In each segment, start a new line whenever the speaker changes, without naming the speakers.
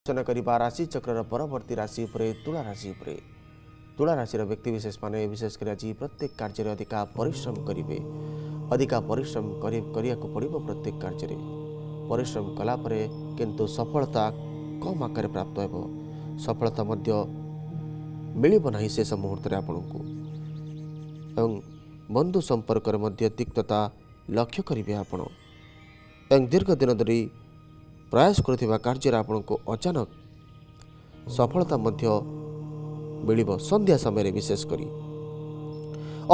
ଆଲୋଚନା କରିବା ରାଶି ଚକ୍ରର ପରବର୍ତ୍ତୀ ରାଶି ଉପରେ ତୁଳା ରାଶି ଉପରେ ତୁଳା ରାଶିର ବ୍ୟକ୍ତିବିଶେଷମାନେ ବିଶେଷ କରି ଆଜି ପ୍ରତ୍ୟେକ କାର୍ଯ୍ୟରେ ଅଧିକା ପରିଶ୍ରମ କରିବେ ଅଧିକା ପରିଶ୍ରମ କରି- କରିବାକୁ ପଡ଼ିବ ପ୍ରତ୍ୟେକ କାର୍ଯ୍ୟରେ ପରିଶ୍ରମ କଲା ପରେ କିନ୍ତୁ ସଫଳତା କମ୍ ଆକାରରେ ପ୍ରାପ୍ତ ହେବ ସଫଳତା ମଧ୍ୟ ମିଳିବ ନାହିଁ ଶେଷ ମୁହୂର୍ତ୍ତରେ ଆପଣଙ୍କୁ ଏବଂ ବନ୍ଧୁ ସମ୍ପର୍କରେ ମଧ୍ୟ ତିକ୍ତତା ଲକ୍ଷ୍ୟ କରିବେ ଆପଣ ଏବଂ ଦୀର୍ଘ ଦିନ ଧରି ପ୍ରୟାସ କରୁଥିବା କାର୍ଯ୍ୟରେ ଆପଣଙ୍କୁ ଅଚାନକ ସଫଳତା ମଧ୍ୟ ମିଳିବ ସନ୍ଧ୍ୟା ସମୟରେ ବିଶେଷ କରି।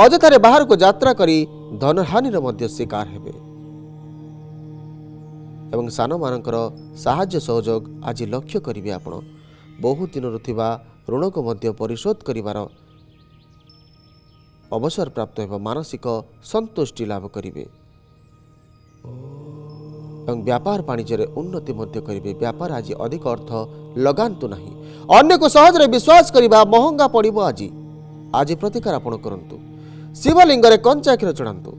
ଅଯଥାରେ ବାହାରକୁ ଯାତ୍ରା କରି ଧନହାନିର ମଧ୍ୟ ଶିକାର ହେବେ। ଏବଂ ସାନମାନଙ୍କର ସାହାଯ୍ୟ ସହଯୋଗ ଆଜି ଲକ୍ଷ୍ୟ କରିବେ ଆପଣ। ବହୁତ ଦିନରୁ ଥିବା ଋଣକୁ ମଧ୍ୟ ପରିଶୋଧ କରିବାର ଅବସର ପ୍ରାପ୍ତ ହେବ। ମାନସିକ ସନ୍ତୁଷ୍ଟି ଲାଭ କରିବେ। ଏବଂ ବ୍ୟାପାର ବାଣିଜ୍ୟରେ ଉନ୍ନତି ମଧ୍ୟ କରିବେ। ବ୍ୟାପାର ଆଜି ଅଧିକ ଅର୍ଥ ଲଗାନ୍ତୁ ନାହିଁ। ଅନ୍ୟକୁ ସହଜରେ ବିଶ୍ୱାସ କରିବା ମହଙ୍ଗା ପଡ଼ିବ ଆଜି। ଆଜି ପ୍ରତିକାର ଆପଣ କରନ୍ତୁ। ଶିବଲିଙ୍ଗରେ କଞ୍ଚା କ୍ଷୀର ଚଢ଼ାନ୍ତୁ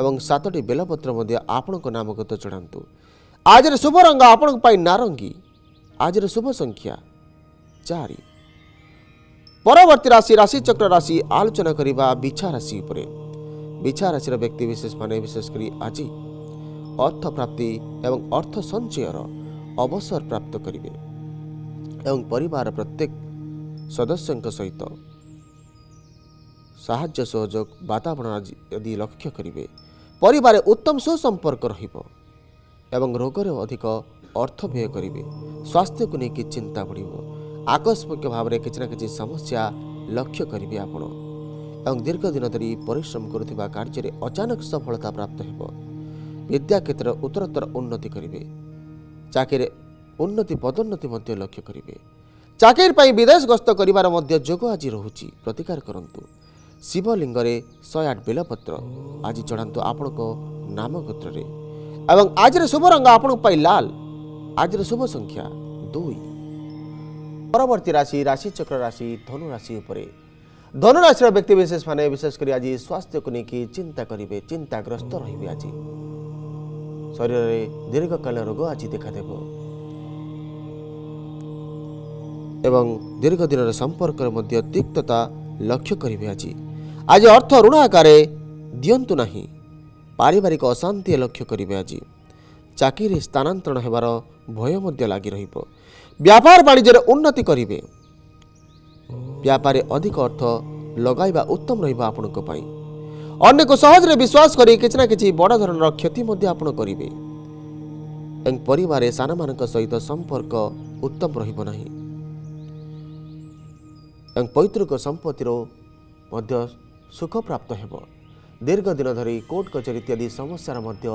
ଏବଂ ସାତଟି ବେଲପତ୍ର ମଧ୍ୟ ଆପଣଙ୍କ ନାମଗତ ଚଢ଼ାନ୍ତୁ। ଆଜିର ଶୁଭ ରଙ୍ଗ ଆପଣଙ୍କ ପାଇଁ ନାରଙ୍ଗୀ। ଆଜିର ଶୁଭ ସଂଖ୍ୟା ଚାରି। ପରବର୍ତ୍ତୀ ରାଶି ରାଶିଚକ୍ର ରାଶି ଆଲୋଚନା କରିବା ବିଛା ରାଶି ଉପରେ। ବିଛା ରାଶିର ବ୍ୟକ୍ତିବିଶେଷମାନେ ବିଶେଷ କରି ଆଜି ଅର୍ଥ ପ୍ରାପ୍ତି ଏବଂ ଅର୍ଥ ସଞ୍ଚୟର ଅବସର ପ୍ରାପ୍ତ କରିବେ ଏବଂ ପରିବାର ପ୍ରତ୍ୟେକ ସଦସ୍ୟଙ୍କ ସହିତ ସାହାଯ୍ୟ ସହଯୋଗ ବାତାବରଣ ଆଜି ଯଦି ଲକ୍ଷ୍ୟ କରିବେ ପରିବାରରେ ଉତ୍ତମ ସୁସମ୍ପର୍କ ରହିବ ଏବଂ ରୋଗରେ ଅଧିକ ଅର୍ଥ ବ୍ୟୟ କରିବେ। ସ୍ୱାସ୍ଥ୍ୟକୁ ନେଇକି ଚିନ୍ତା ବଢ଼ିବ। ଆକସ୍ମିକ ଭାବରେ କିଛି ନା କିଛି ସମସ୍ୟା ଲକ୍ଷ୍ୟ କରିବେ ଆପଣ ଏବଂ ଦୀର୍ଘ ଦିନ ଧରି ପରିଶ୍ରମ କରୁଥିବା କାର୍ଯ୍ୟରେ ଅଚାନକ ସଫଳତା ପ୍ରାପ୍ତ ହେବ। ବିଦ୍ୟା କ୍ଷେତ୍ରରେ ଉତ୍ତରୋତ୍ତର ଉନ୍ନତି କରିବେ। ଚାକିରି ଉନ୍ନତି ପଦୋନ୍ନତି ମଧ୍ୟ ଲକ୍ଷ୍ୟ କରିବେ। ଚାକିରି ପାଇଁ ବିଦେଶ ଗସ୍ତ କରିବାର ମଧ୍ୟ ଯୋଗ ଆଜି ରହୁଛି। ପ୍ରତିକାର କରନ୍ତୁ। ଶିବଲିଙ୍ଗରେ ଶହେ ଆଠ ବେଲପତ୍ର। ଆଜି ଚଢ଼ାନ୍ତୁ ଆପଣଙ୍କ ନାମଗୋତ୍ରରେ। ଏବଂ ଆଜିର ଶୁଭ ରଙ୍ଗ ଆପଣଙ୍କ ପାଇଁ ଲାଲ। ଆଜିର ଶୁଭ ସଂଖ୍ୟା ଦୁଇ। ପରବର୍ତ୍ତୀ ରାଶି ରାଶିଚକ୍ର ରାଶି ଧନୁ ରାଶି ଉପରେ। ଧନୁ ରାଶିର ବ୍ୟକ୍ତିବିଶେଷ ମାନେ ବିଶେଷ କରି ଆଜି ସ୍ୱାସ୍ଥ୍ୟକୁ ନେଇକି ଚିନ୍ତା କରିବେ ଚିନ୍ତାଗ୍ରସ୍ତ ରହିବେ ଆଜି। ଶରୀରରେ ଦୀର୍ଘକାଳୀନ ରୋଗ ଆଜି ଦେଖାଦେବ। ଏବଂ ଦୀର୍ଘ ଦିନର ସମ୍ପର୍କରେ ମଧ୍ୟ ତିକ୍ତତା ଲକ୍ଷ୍ୟ କରିବେ ଆଜି। ଆଜି ଅର୍ଥ ଋଣ ଆକାରରେ ଦିଅନ୍ତୁ ନାହିଁ। ପାରିବାରିକ ଅଶାନ୍ତି ଲକ୍ଷ୍ୟ କରିବେ ଆଜି। ଚାକିରି ସ୍ଥାନାନ୍ତରଣ ହେବାର ଭୟ ମଧ୍ୟ ଲାଗି ରହିବ। ବ୍ୟାପାର ବାଣିଜ୍ୟରେ ଉନ୍ନତି କରିବେ। ବ୍ୟାପାରରେ ଅଧିକ ଅର୍ଥ ଲଗାଇବା ଉତ୍ତମ ରହିବ ଆପଣଙ୍କ ପାଇଁ। ଅନ୍ୟକୁ ସହଜରେ ବିଶ୍ୱାସ କରି କିଛି ନା କିଛି ବଡ଼ ଧରଣର କ୍ଷତି ମଧ୍ୟ ଆପଣ କରିବେ। ଏବଂ ପରିବାରରେ ସାନମାନଙ୍କ ସହିତ ସମ୍ପର୍କ ଉତ୍ତମ ରହିବ ନାହିଁ। ଏବଂ ପୈତୃକ ସମ୍ପତ୍ତିର ମଧ୍ୟ ସୁଖ ପ୍ରାପ୍ତ ହେବ। ଦୀର୍ଘ ଦିନ ଧରି କୋର୍ଟ କଚେରୀ ଇତ୍ୟାଦି ସମସ୍ୟାର ମଧ୍ୟ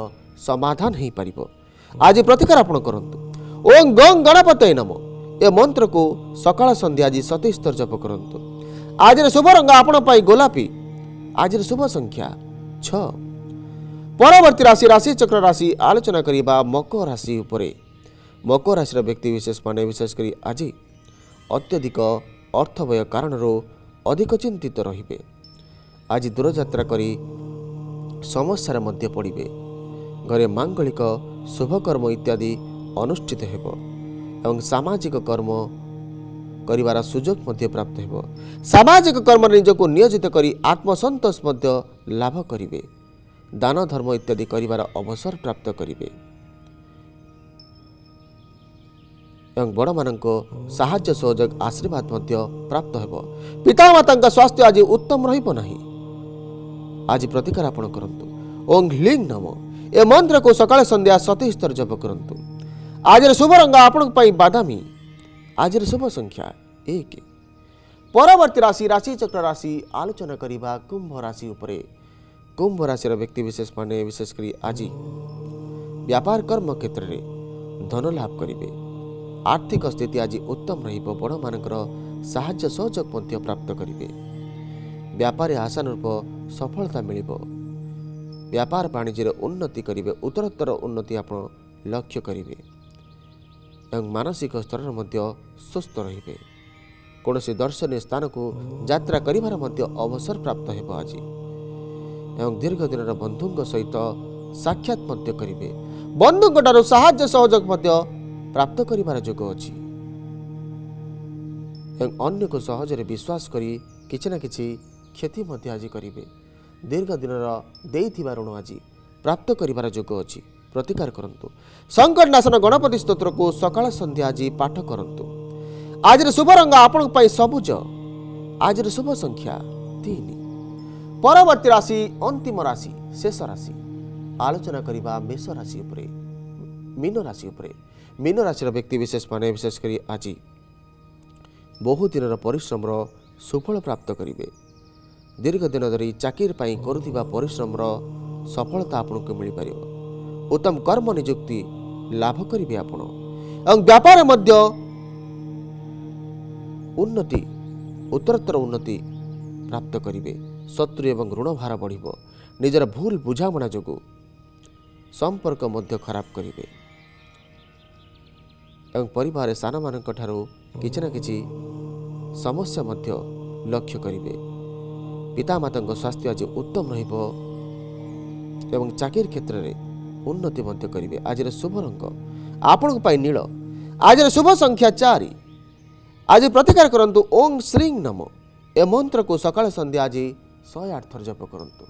ସମାଧାନ ହୋଇପାରିବ। ଆଜି ପ୍ରତିକାର ଆପଣ କରନ୍ତୁ। ଓଂ ଗଂ ଗଣପତୟ ନମ। ଏ ମନ୍ତ୍ରକୁ ସକାଳ ସନ୍ଧ୍ୟା ଆଜି ସତେଇଶ ଥର ଜପ କରନ୍ତୁ। ଆଜିର ଶୁଭ ରଙ୍ଗ ଆପଣ ପାଇଁ ଗୋଲାପୀ। ଆଜିର ଶୁଭ ସଂଖ୍ୟା ଛଅ ପରବର୍ତ୍ତୀ ରାଶି ରାଶି ଚକ୍ର ରାଶି ଆଲୋଚନା କରିବା ମକର ରାଶି ଉପରେ। ମକର ରାଶିର ବ୍ୟକ୍ତିବିଶେଷ ମାନେ ବିଶେଷ କରି ଆଜି ଅତ୍ୟଧିକ ଅର୍ଥ ବ୍ୟୟ କାରଣରୁ ଅଧିକ ଚିନ୍ତିତ ରହିବେ। ଆଜି ଦୂରଯାତ୍ରା କରି ସମସ୍ୟାରେ ମଧ୍ୟ ପଡ଼ିବେ। ଘରେ ମାଙ୍ଗଳିକ ଶୁଭକର୍ମ ଇତ୍ୟାଦି ଅନୁଷ୍ଠିତ ହେବ ଏବଂ ସାମାଜିକ କର୍ମ କରିବାର ସୁଯୋଗ ମଧ୍ୟ ପ୍ରାପ୍ତ ହେବ। ସାମାଜିକ କର୍ମରେ ନିଜକୁ ନିୟୋଜିତ କରି ଆତ୍ମସନ୍ତୋଷ ମଧ୍ୟ ଲାଭ କରିବେ। ଦାନ ଧର୍ମ ଇତ୍ୟାଦି କରିବାର ଅବସର ପ୍ରାପ୍ତ କରିବେ। ଏବଂ ବଡ଼ମାନଙ୍କ ସାହାଯ୍ୟ ସହଯୋଗ ଆଶୀର୍ବାଦ ମଧ୍ୟ ପ୍ରାପ୍ତ ହେବ। ପିତାମାତାଙ୍କ ସ୍ୱାସ୍ଥ୍ୟ ଆଜି ଉତ୍ତମ ରହିବ ନାହିଁ। ଆଜି ପ୍ରତିକାର ଆପଣ କରନ୍ତୁ। ଓଂ ହ୍ଲିଂ ନମ। ଏ ମନ୍ତ୍ରକୁ ସକାଳେ ସନ୍ଧ୍ୟା ସତେଇଶ ଥର ଜପ କରନ୍ତୁ। ଆଜିର ଶୁଭ ରଙ୍ଗ ଆପଣଙ୍କ ପାଇଁ ବାଦାମୀ। ଆଜିର ଶୁଭ ସଂଖ୍ୟା ଏକ ପରବର୍ତ୍ତୀ ରାଶି ରାଶିଚକ୍ର ରାଶି ଆଲୋଚନା କରିବା କୁମ୍ଭ ରାଶି ଉପରେ କୁମ୍ଭ ରାଶିର ବ୍ୟକ୍ତିବିଶେଷ ମାନେ ବିଶେଷ କରି ଆଜି ବ୍ୟାପାର କର୍ମ କ୍ଷେତ୍ରରେ ଧନ ଲାଭ କରିବେ ଆର୍ଥିକ ସ୍ଥିତି ଆଜି ଉତ୍ତମ ରହିବ ବଡ଼ମାନଙ୍କର ସାହାଯ୍ୟ ସହଯୋଗ ମଧ୍ୟ ପ୍ରାପ୍ତ କରିବେ ବ୍ୟାପାରରେ ଆଶାନୁରୂପ ସଫଳତା ମିଳିବ ବ୍ୟାପାର ବାଣିଜ୍ୟରେ ଉନ୍ନତି କରିବେ ଉତ୍ତରୋତ୍ତର ଉନ୍ନତି ଆପଣ ଲକ୍ଷ୍ୟ କରିବେ ଏବଂ ମାନସିକ ସ୍ତରରେ ମଧ୍ୟ ସୁସ୍ଥ ରହିବେ। କୌଣସି ଦର୍ଶନୀୟ ସ୍ଥାନକୁ ଯାତ୍ରା କରିବାର ମଧ୍ୟ ଅବସର ପ୍ରାପ୍ତ ହେବ ଆଜି। ଏବଂ ଦୀର୍ଘ ଦିନର ବନ୍ଧୁଙ୍କ ସହିତ ସାକ୍ଷାତ ମଧ୍ୟ କରିବେ। ବନ୍ଧୁଙ୍କଠାରୁ ସାହାଯ୍ୟ ସହଯୋଗ ମଧ୍ୟ ପ୍ରାପ୍ତ କରିବାର ଯୋଗ ଅଛି। ଏବଂ ଅନ୍ୟକୁ ସହଜରେ ବିଶ୍ୱାସ କରି କିଛି ନା କିଛି କ୍ଷତି ମଧ୍ୟ ଆଜି କରିବେ। ଦୀର୍ଘ ଦିନର ଦେଇଥିବା ଋଣ ଆଜି ପ୍ରାପ୍ତ କରିବାର ଯୋଗ ଅଛି। ପ୍ରତିକାର କରନ୍ତୁ। ସଙ୍କଟନାଶନ ଗଣପତି ସ୍ତୋତ୍ରକୁ ସକାଳ ସନ୍ଧ୍ୟା ଆଜି ପାଠ କରନ୍ତୁ। ଆଜିର ଶୁଭ ରଙ୍ଗ ଆପଣଙ୍କ ପାଇଁ ସବୁଜ। ଆଜିର ଶୁଭ ସଂଖ୍ୟା ତିନି। ପରବର୍ତ୍ତୀ ରାଶି ଅନ୍ତିମ ରାଶି ଶେଷ ରାଶି। ଆଲୋଚନା କରିବା ମେଷ ରାଶି ଉପରେ ମୀନ ରାଶି ଉପରେ। ମୀନ ରାଶିର ବ୍ୟକ୍ତି ବିଶେଷ ମାନେ ବିଶେଷ କରି ଆଜି ବହୁ ଦିନର ପରିଶ୍ରମର ସୁଫଳ ପ୍ରାପ୍ତ କରିବେ। ଦୀର୍ଘ ଦିନ ଧରି ଚାକିରି ପାଇଁ କରୁଥିବା ପରିଶ୍ରମର ସଫଳତା ଆପଣଙ୍କୁ ମିଳିପାରିବ। ଉତ୍ତମ କର୍ମ ନିଯୁକ୍ତି ଲାଭ କରିବେ ଆପଣ। ଏବଂ ବ୍ୟାପାରରେ ମଧ୍ୟ ଉନ୍ନତି ଉତ୍ତରୋତ୍ତର ଉନ୍ନତି ପ୍ରାପ୍ତ କରିବେ। ଶତ୍ରୁ ଏବଂ ଋଣ ଭାର ବଢ଼ିବ। ନିଜର ଭୁଲ ବୁଝାମଣା ଯୋଗୁଁ ସମ୍ପର୍କ ମଧ୍ୟ ଖରାପ କରିବେ। ଏବଂ ପରିବାରରେ ସାନମାନଙ୍କ ଠାରୁ କିଛି ନା କିଛି ସମସ୍ୟା ମଧ୍ୟ ଲକ୍ଷ୍ୟ କରିବେ। ପିତାମାତାଙ୍କ ସ୍ୱାସ୍ଥ୍ୟ ଆଜି ଉତ୍ତମ ରହିବ ଏବଂ ଚାକିରି କ୍ଷେତ୍ରରେ ଉନ୍ନତି ମଧ୍ୟ କରିବେ ଆଜିର ଶୁଭ ରଙ୍ଗ ଆପଣଙ୍କ ପାଇଁ ନୀଳ ଆଜିର ଶୁଭ ସଂଖ୍ୟା ଚାରି ଆଜି ପ୍ରତିକାର କରନ୍ତୁ ଓଂ ଶ୍ରୀଂ ନମ ଏ ମନ୍ତ୍ରକୁ ସକାଳ ସନ୍ଧ୍ୟା ଆଜି ଶହେ ଆଠ ଥର ଜପ କରନ୍ତୁ